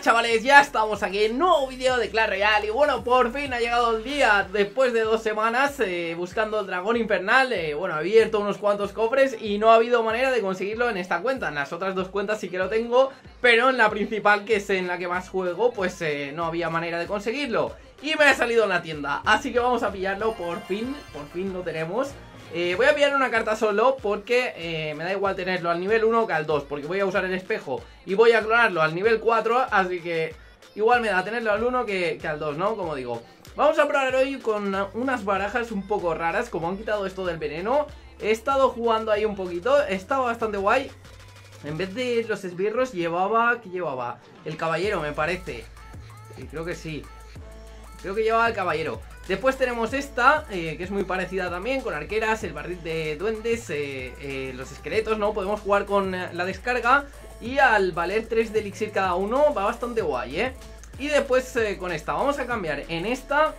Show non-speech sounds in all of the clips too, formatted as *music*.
chavales, ya estamos aquí en nuevo vídeo de Clash Royale Y bueno, por fin ha llegado el día, después de dos semanas eh, buscando el dragón infernal eh, Bueno, he abierto unos cuantos cofres y no ha habido manera de conseguirlo en esta cuenta. En las otras dos cuentas sí que lo tengo, pero en la principal, que es en la que más juego, pues eh, no había manera de conseguirlo. Y me ha salido en la tienda, así que vamos a pillarlo. Por fin, por fin lo tenemos eh, voy a pillar una carta solo porque eh, me da igual tenerlo al nivel 1 que al 2 Porque voy a usar el espejo y voy a clonarlo al nivel 4 Así que igual me da tenerlo al 1 que, al 2, ¿no? Como digo. Vamos a probar hoy con unas barajas un poco raras Como han quitado esto del veneno. He estado jugando ahí un poquito Estaba bastante guay. En vez de los esbirros llevaba... ¿Qué llevaba? El caballero me parece. Y Creo que sí. Creo que llevaba el caballero Después tenemos esta, eh, que es muy parecida también, con arqueras, el barril de duendes, eh, eh, los esqueletos, ¿no? Podemos jugar con la descarga y al valer 3 de elixir cada uno va bastante guay, ¿eh? Y después con esta, vamos a cambiar en esta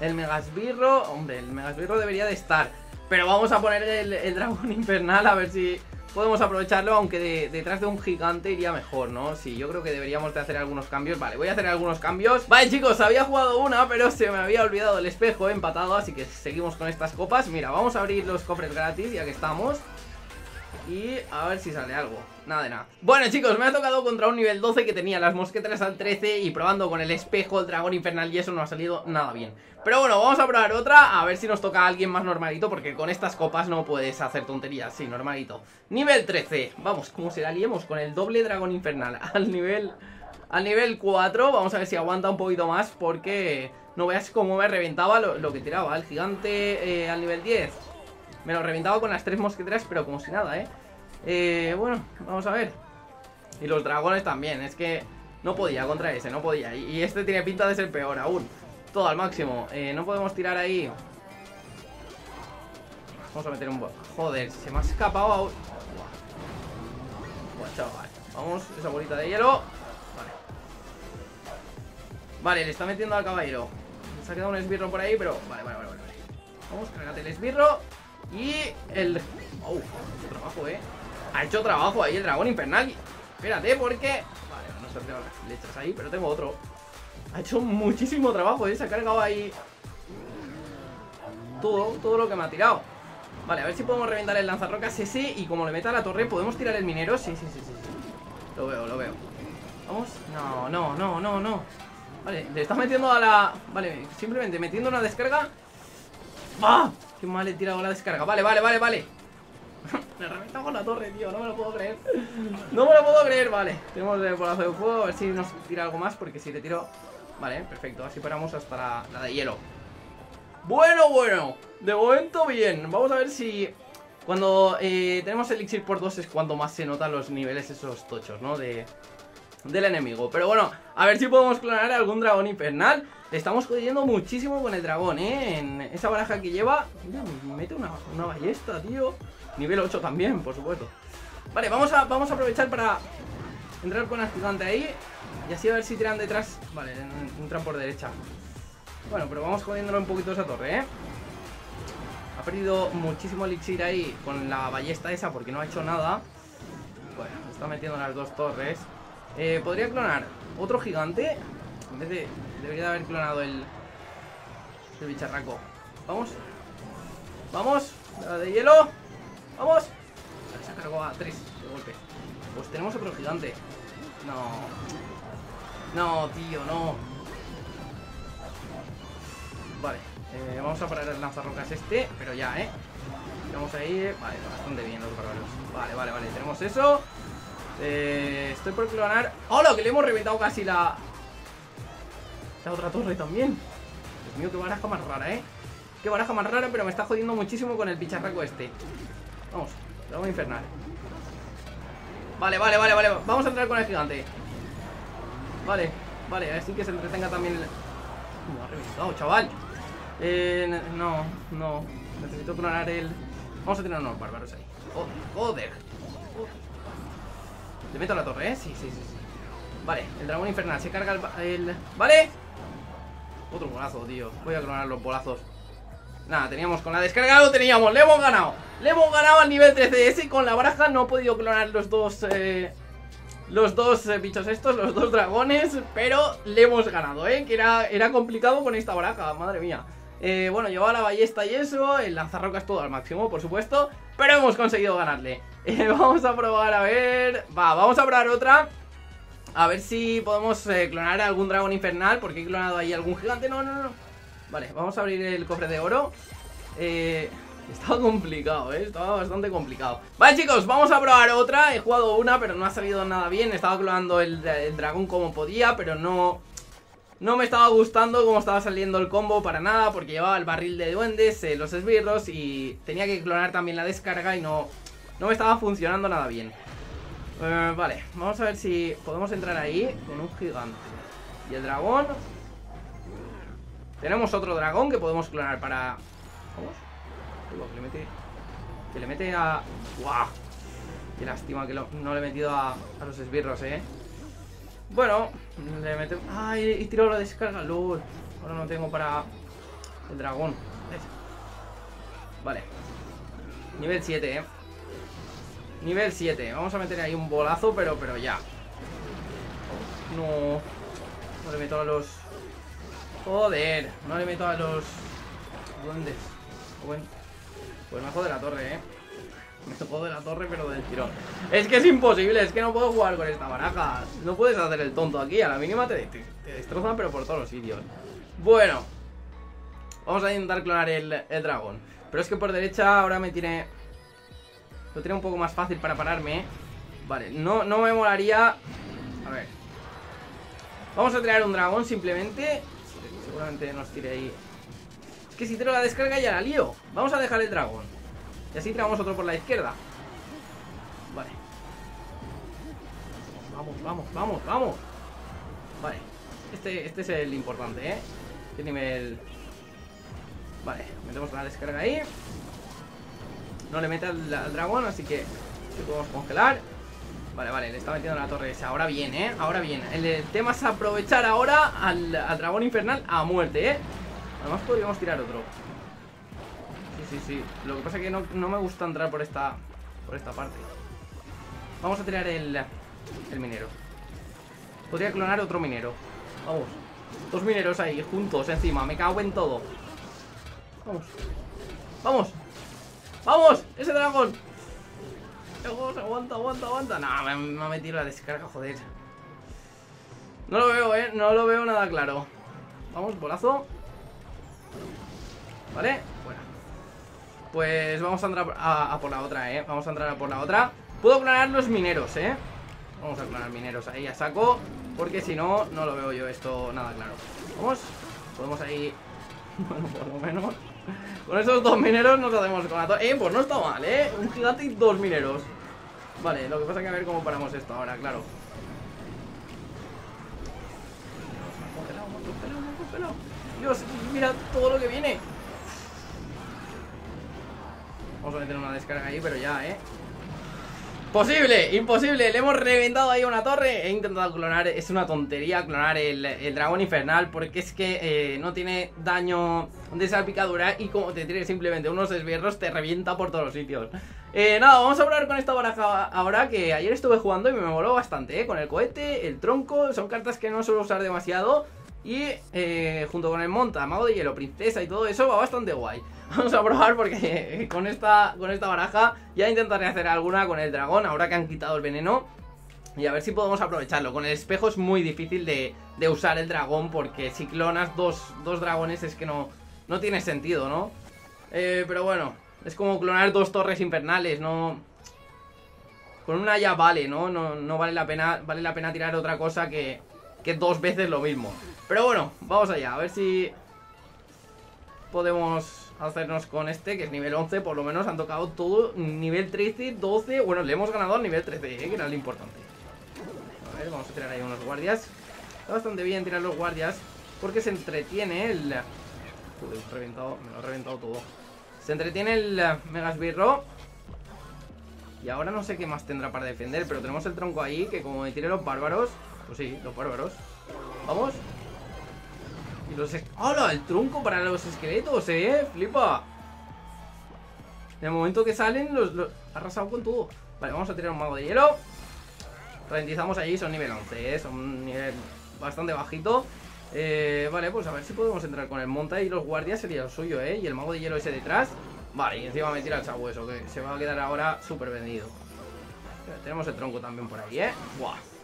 el megasbirro, hombre, el megasbirro debería de estar, pero vamos a poner el dragón infernal a ver si podemos aprovecharlo, aunque detrás de un gigante iría mejor, ¿no? Sí, yo creo que deberíamos de hacer algunos cambios. Vale, voy a hacer algunos cambios. Vale, chicos, había jugado una, pero se me había olvidado el espejo empatado Así que seguimos con estas copas. Mira, vamos a abrir los cofres gratis, ya que estamos y a ver si sale algo. Nada de nada. Bueno chicos, me ha tocado contra un nivel 12 que tenía. Las mosqueteras al 13 Y probando con el espejo, el dragón infernal y eso no ha salido nada bien. Pero bueno, vamos a probar otra A ver si nos toca alguien más normalito Porque con estas copas no puedes hacer tonterías. Sí, normalito. Nivel 13 Vamos, como se la liemos con el doble dragón infernal *laughs* Al nivel... Al nivel 4 Vamos a ver si aguanta un poquito más Porque no veas cómo me reventaba lo, que tiraba El gigante eh, al nivel 10 me lo reventaba con las tres mosqueteras, pero como si nada, ¿eh? ¿eh? Bueno, vamos a ver. Y los dragones también, es que no podía contra ese, no podía. Y este tiene pinta de ser peor aún. Todo al máximo. Eh, no podemos tirar ahí. Vamos a meter un... Joder, se me ha escapado aún. Buah, chaval. Vamos, esa bolita de hielo. Vale. Vale, le está metiendo al caballero. Se ha quedado un esbirro por ahí, pero... Vale, vale, vale, vale. Vamos, cargate el esbirro. Y el... Oh, trabajo, eh. Ha hecho trabajo ahí el dragón infernal. Espérate, porque... Vale, no se las flechas ahí, pero tengo otro. Ha hecho muchísimo trabajo, eh. Se ha cargado ahí... Todo, todo lo que me ha tirado. Vale, a ver si podemos reventar el lanzarrocas ese Y como le meta a la torre, ¿podemos tirar el minero? Sí, sí, sí, sí. Lo veo, lo veo. Vamos. No, no, no, no, no. Vale, le está metiendo a la... Vale, simplemente metiendo una descarga ¡Ah! Qué mal he tirado la descarga. Vale, vale, vale, vale. me he reventado con la torre, tío. No me lo puedo creer. No me lo puedo creer. Vale, tenemos el bolazo de fuego. A ver si nos tira algo más. Porque si le tiro. Vale, perfecto. Así paramos hasta la, de hielo. Bueno, bueno. De momento, bien. Vamos a ver si. Cuando eh, tenemos elixir por dos es cuando más se notan los niveles esos tochos, ¿no? De, del enemigo. Pero bueno, a ver si podemos clonar algún dragón infernal. Estamos jodiendo muchísimo con el dragón, ¿eh? En esa baraja que lleva... Mira, me mete una, ballesta, tío. Nivel 8 también, por supuesto. Vale, vamos a, vamos a aprovechar para entrar con gigante ahí. Y así a ver si tiran detrás... Vale, entran por derecha. Bueno, pero vamos jodiéndolo un poquito esa torre, ¿eh? Ha perdido muchísimo elixir ahí con la ballesta esa porque no ha hecho nada. Bueno, está metiendo las dos torres. Eh, Podría clonar otro gigante. En vez de... Debería de haber clonado el... El bicharraco. Vamos. Vamos. La de hielo. Vamos. Se ha cargado a tres de golpe. Pues tenemos otro gigante. No. No, tío, no. Vale. Eh, vamos a parar el lanzarrocas este. Pero ya, ¿eh? Vamos ahí. Vale, bastante bien los bárbaros. Vale, vale, vale. Tenemos eso. Eh, estoy por clonar. ¡Hola! Que le hemos reventado casi la... La otra torre también. Dios mío, qué baraja más rara, ¿eh? Qué baraja más rara, pero me está jodiendo muchísimo con el picharraco este. Vamos, dragón infernal. Vale, vale, vale, vale. Vamos a entrar con el gigante. Vale, vale, así que se entretenga también el... Me ha reventado, chaval. Eh, no, no. Necesito clonar el... Vamos a tener unos bárbaros ahí. Joder. Le meto la torre, ¿eh? Sí, sí, sí, sí. Vale, el dragón infernal se carga el... ¿Vale? Otro bolazo, tío Voy a clonar los bolazos Nada, teníamos con la descarga lo teníamos Le hemos ganado Le hemos ganado al nivel 13 Ese con la baraja no he podido clonar los dos eh, los dos eh, bichos estos, los dos dragones, pero le hemos ganado, ¿eh? Que era, era complicado con esta baraja, madre mía. Eh, bueno, llevaba la ballesta y eso, el lanzarrocas todo al máximo, por supuesto, pero hemos conseguido ganarle. *laughs* Eh, vamos a probar, a ver... Va, vamos a probar otra. A ver si podemos eh, clonar algún dragón infernal, porque he clonado ahí algún gigante. No, no, no. Vale, vamos a abrir el cofre de oro. Eh... Estaba complicado, ¿eh? Estaba bastante complicado Vale, chicos, vamos a probar otra He jugado una, pero no ha salido nada bien Estaba clonando el, dragón como podía Pero no... No me estaba gustando cómo estaba saliendo el combo para nada Porque llevaba el barril de duendes, eh, los esbirros Y tenía que clonar también la descarga Y no, no me estaba funcionando nada bien eh, Vale, vamos a ver si podemos entrar ahí Con un gigante Y el dragón Tenemos otro dragón que podemos clonar para... ¿Vamos? que le mete. Que le mete a. ¡Guau! Qué lástima que no le he metido a, los esbirros, eh. Bueno, le mete. ¡Ay! Y tiró la descarga, LOL. Ahora no tengo para. El dragón. Vale. Nivel 7, eh. Nivel 7. Vamos a meter ahí un bolazo, pero, pero ya. No. No le meto a los. Joder. No le meto a los. Duendes. Bueno. Pues me jode la torre, ¿eh? Me jode la torre, pero del tirón. Es que es imposible, es que no puedo jugar con esta baraja. No puedes hacer el tonto aquí. A la mínima te, destrozan, pero por todos los sitios. Bueno. Vamos a intentar clonar el, dragón. Pero es que por derecha ahora me tiene... Lo tiene un poco más fácil para pararme, ¿eh? Vale, no, no me molaría... A ver. Vamos a tirar un dragón simplemente. Seguramente nos tire ahí que si tiro la descarga ya la lío. Vamos a dejar el dragón. Y así tiramos otro por la izquierda. Vale. Vamos, vamos, vamos, vamos. Vale. Este, este es el importante, ¿eh? ¿Qué nivel? Vale, metemos la descarga ahí. No le mete al, dragón, así que podemos congelar. Vale, vale, le está metiendo la torre esa. Ahora viene, ¿eh? Ahora viene. El, tema es aprovechar ahora al, al dragón infernal a muerte, ¿eh? Además podríamos tirar otro Sí, sí, Lo que pasa es que no, me gusta entrar por esta Por esta parte. Vamos a tirar el, el minero. Podría clonar otro minero. Vamos. Dos mineros ahí, juntos, encima. Me cago en todo. Vamos. Vamos. ¡Vamos! ¡Ese dragón! Vamos, aguanta, aguanta, aguanta. No, me, me ha metido la descarga, joder. No lo veo, eh. No lo veo nada claro. Vamos, bolazo. ¿Vale? Pues vamos a entrar a, por la otra, ¿eh? Vamos a entrar a por la otra. Puedo clonar los mineros, ¿eh? Vamos a clonar mineros ahí a saco Porque si no, no lo veo yo esto nada claro. Vamos Podemos ahí *laughs* Bueno, por lo menos. Con esos dos mineros nos hacemos con la Eh, pues no está mal, ¿eh? Un gigante y dos mineros. Vale, lo que pasa es que a ver cómo paramos esto ahora, claro. Dios, mira todo lo que viene Vamos a meter una descarga ahí, pero ya, ¿eh? Posible, imposible, le hemos reventado ahí una torre. He intentado clonar, es una tontería clonar el, dragón infernal Porque es que eh, no tiene daño de salpicadura Y como te tires simplemente unos esbierros te revienta por todos los sitios. Eh, Nada, vamos a probar con esta baraja ahora Que ayer estuve jugando y me moló bastante eh, Con el cohete, el tronco, son cartas que no suelo usar demasiado Y eh, junto con el monta, mago de hielo, princesa y todo eso va bastante guay *laughs* Vamos a probar porque con esta, con esta baraja ya intentaré hacer alguna con el dragón ahora que han quitado el veneno. Y a ver si podemos aprovecharlo. Con el espejo es muy difícil de, usar el dragón porque si clonas dos, dragones es que no, no tiene sentido, ¿no? Eh, pero bueno, es como clonar dos torres infernales, no... Con una ya vale, ¿no? No, no vale la pena vale la pena tirar otra cosa que, que dos veces lo mismo. Pero bueno, vamos allá, a ver si podemos hacernos con este, que es nivel 11, por lo menos han tocado todo nivel 13, 12, bueno, le hemos ganado al nivel 13, eh, que era lo importante. A ver, vamos a tirar ahí unos guardias. Está bastante bien tirar los guardias, porque se entretiene el... Joder, me lo he reventado todo. Se entretiene el Megasbirro. Y ahora no sé qué más tendrá para defender, pero tenemos el tronco ahí, que como me tire los bárbaros... Pues sí, los bárbaros. Vamos. Y los... ¡Hala! El tronco para los esqueletos, ¿eh? Flipa. En el momento que salen, los, los... Arrasado con todo. Vale, vamos a tirar un mago de hielo. Ralentizamos allí, son nivel 11, ¿eh? Son nivel bastante bajito eh, Vale, pues a ver si podemos entrar con el monta y los guardias sería lo suyo, ¿eh? Y el mago de hielo ese detrás Vale, y encima me tira el sabueso, que se va a quedar ahora súper vendido Tenemos el tronco también por ahí, ¿eh? Buah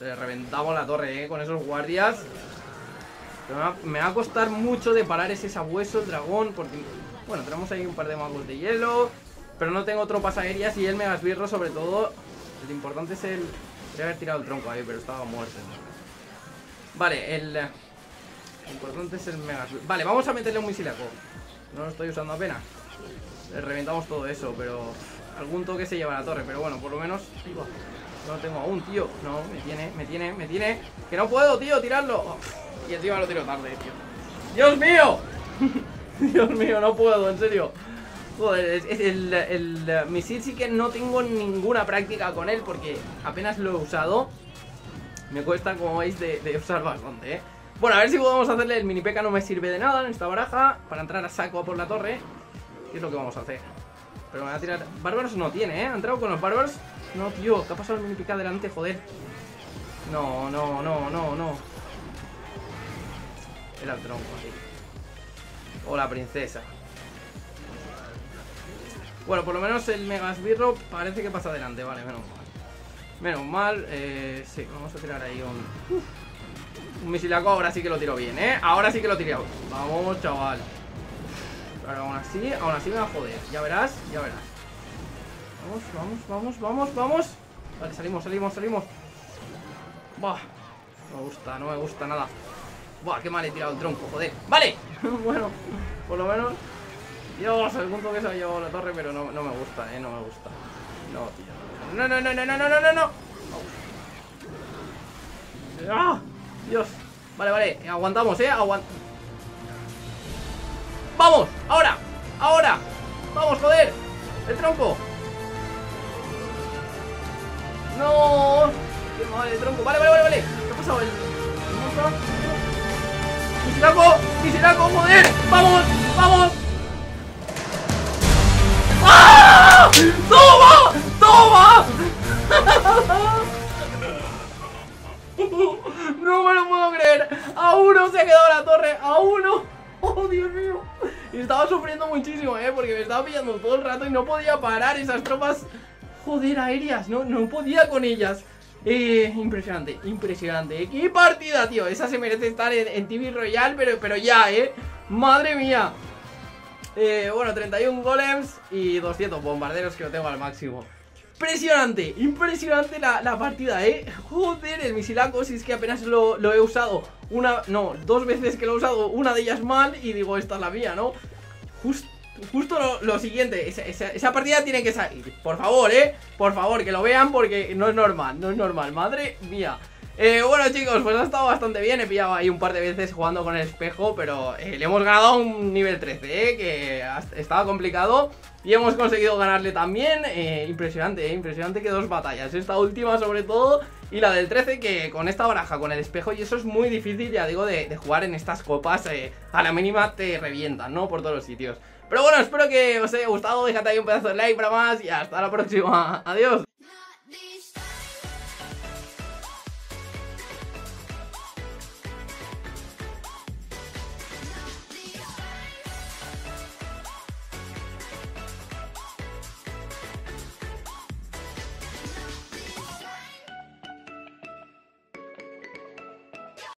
Le reventamos la torre, ¿eh? Con esos guardias. Me va, a costar mucho de parar ese sabueso, el dragón Porque, bueno, tenemos ahí un par de magos de hielo Pero no tengo tropas aéreas y el megasbirro sobre todo. Lo importante es el... Podría haber tirado el tronco ahí, pero estaba muerto. Vale, el... Lo importante es el megasbirro Vale, vamos a meterle un misilaco. No lo estoy usando apenas. Le reventamos todo eso, pero... Algún toque se lleva a la torre, pero bueno, por lo menos... No lo tengo aún, tío No, me tiene, me tiene, me tiene Que no puedo, tío, tirarlo y encima lo tiro tarde, tío ¡Dios mío! *laughs* Dios mío, no puedo, en serio Joder, el, el, misil sí que no tengo ninguna práctica con él Porque apenas lo he usado Me cuesta, como veis, de, usar bastante, ¿eh? Bueno, a ver si podemos hacerle el mini peca No me sirve de nada en esta baraja Para entrar a saco por la torre ¿Qué es lo que vamos a hacer? Pero me voy a tirar... Bárbaros no tiene, ¿eh? ¿Ha entrado con los bárbaros? No, tío, ¿qué ha pasado el mini peca delante? Joder No, no, no, no, no era el tronco ahí. O la princesa. Bueno, por lo menos el Megasbirro parece que pasa adelante. Vale, menos mal. Menos mal. Eh, sí, vamos a tirar ahí un... un misilaco. Ahora sí que lo tiro bien, ¿eh? Ahora sí que lo tiro. Vamos, chaval. Pero aún así, aún así me va a joder. Ya verás, ya verás. Vamos, vamos, vamos, vamos, vamos. Vale, salimos, salimos, salimos. Buah. No me gusta, no me gusta nada. Buah, qué mal he tirado el tronco, joder ¡Vale! *laughs* bueno, por lo menos Dios, el punto que se ha llevado la torre Pero no, no me gusta, eh, no me gusta No, tío No, no, no, no, no, no, no, no, no ¡Ah! Dios Vale, vale, aguantamos, eh Aguant ¡Vamos! ¡Ahora! ¡Ahora! ¡Vamos, joder! ¡El tronco! ¡No! ¡Qué mal el tronco! Vale, vale, vale, vale ¿Qué ha pasado? ¿El, el monstruo? ¡Y ¡Misilaco, joder! ¡Vamos! ¡Vamos! ¡Ah! ¡Toma! ¡Toma! *laughs* No me lo puedo creer A uno se ha quedado la torre A uno Oh, Dios mío Y estaba sufriendo muchísimo, eh Porque me estaba pillando todo el rato Y no podía parar esas tropas Joder, aéreas No, no podía con ellas eh, impresionante, impresionante. ¡Qué partida, tío! Esa se merece estar en, TV Royal, pero, pero ya, ¿eh? ¡Madre mía! Eh, bueno, 31 golems y 200 bombarderos que lo tengo al máximo. Impresionante, impresionante la, partida, ¿eh? Joder, el misilaco, si es que apenas lo, lo, he usado una, no, dos veces que lo he usado, una de ellas mal y digo, esta es la mía, ¿no? Justo justo lo, siguiente, esa, partida tiene que salir. Por favor, eh. Por favor, que lo vean porque no es normal, no es normal. Madre mía. Eh, bueno chicos, pues ha estado bastante bien He pillado ahí un par de veces jugando con el espejo Pero eh, le hemos ganado a un nivel 13 eh, Que estaba complicado Y hemos conseguido ganarle también eh, Impresionante, impresionante que dos batallas Esta última sobre todo Y la del 13 que con esta baraja, con el espejo Y eso es muy difícil, ya digo, de, jugar en estas copas A la mínima te revientan, ¿no? Por todos los sitios pero bueno, espero que os haya gustado, dejad ahí un pedazo de like para más y hasta la próxima. Adiós.